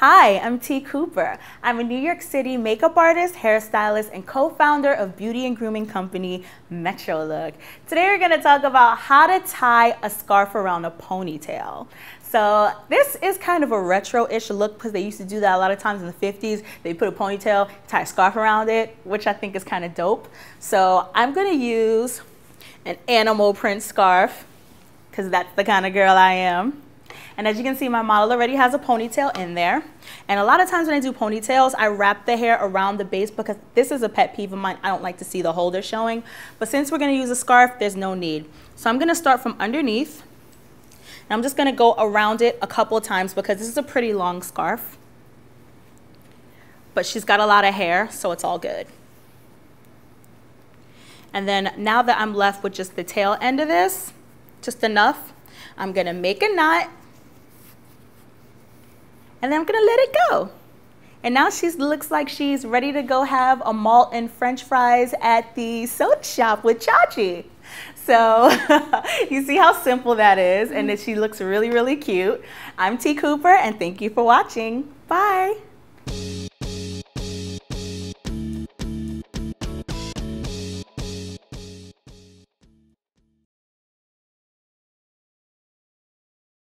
Hi, I'm T. Cooper. I'm a New York City makeup artist, hairstylist, and co-founder of beauty and grooming company Metro Look. Today we're going to talk about how to tie a scarf around a ponytail. So this is kind of a retro-ish look because they used to do that a lot of times in the 50s. They put a ponytail, tie a scarf around it, which I think is kind of dope. So I'm going to use an animal print scarf because that's the kind of girl I am. And as you can see, my model already has a ponytail in there. And a lot of times when I do ponytails, I wrap the hair around the base because this is a pet peeve of mine. I don't like to see the holder showing. But since we're gonna use a scarf, there's no need. So I'm gonna start from underneath. And I'm just gonna go around it a couple times because this is a pretty long scarf. But she's got a lot of hair, so it's all good. And then now that I'm left with just the tail end of this, just enough, I'm gonna make a knot and then I'm gonna let it go. And now she looks like she's ready to go have a malt and french fries at the soda shop with Chachi. So you see how simple that is and that she looks really, really cute. I'm T. Cooper and thank you for watching. Bye.